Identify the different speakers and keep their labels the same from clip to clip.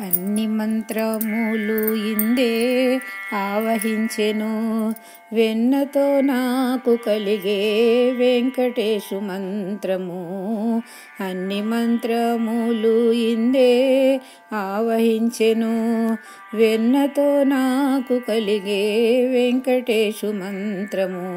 Speaker 1: అన్ని మంత్రములు ఇందే ఆవహించెను. వెన్నతో నాకు కలిగే వెంకటేశు మంత్రము. అన్ని మంత్రములు ఇందే ఆవహించెను. వెన్నతో నాకు కలిగే వెంకటేశు మంత్రము.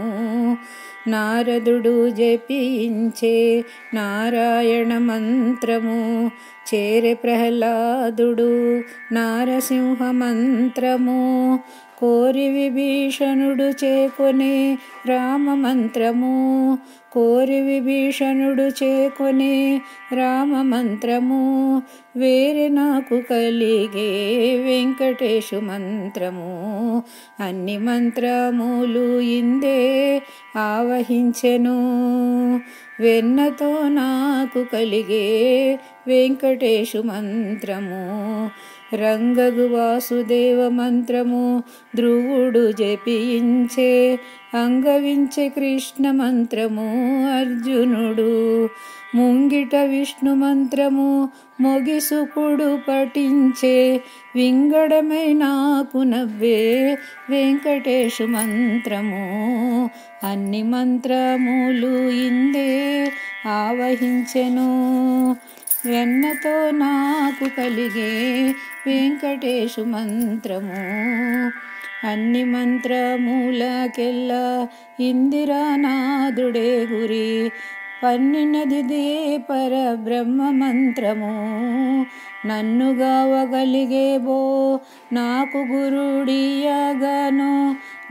Speaker 1: నారదుడు జపించే నారాయణ మంత్రము. చేరే ప్రహ్లాదుడు నారసింహ మంత్రము. కోరి విభీషణుడు చేకొనే రామ మంత్రము కోరి విభీషణుడు చేకొనే రామ మంత్రము వేరే నాకు కలిగే వెంకటేశు మంత్రము. అన్ని మంత్రములు ఇందే ఆవహించెను. వెన్నతో నాకు కలిగే వెంకటేశు మంత్రము. రంగగు వాసుదేవ మంత్రము ధ్రువుడు జపించే అంగవించే కృష్ణ మంత్రము అర్జునుడు. ముంగిట విష్ణు మంత్రము మొగిసుకుడు పఠించే వింగడమై నాకు నవ్వే వెంకటేశు మంత్రము. అన్ని మంత్రములు ఇందే ఆవహించెను. వెన్నతో నాకు కలిగే వెంకటేశు మంత్రము అన్ని మంత్రములకెల్లా ఇందిరానాథుడే గురి పన్నినదిదే పరబ్రహ్మ మంత్రము నన్ను గావగలిగే బో నాకు గురుడియగను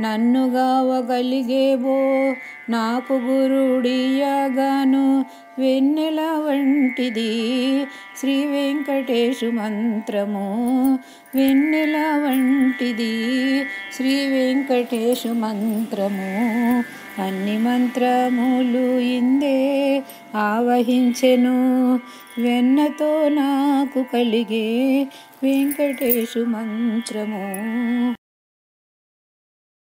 Speaker 1: నన్ను గావగలిగే నాకు గురుడియగను. వెన్నెల వంటిది శ్రీ వెంకటేశు మంత్రము. వెన్నెల వంటిది శ్రీ వెంకటేశు మంత్రము. అన్ని మంత్రములు ఇందే ఆవహించెను. వెన్నతో నాకు కలిగే వెంకటేశు మంత్రము.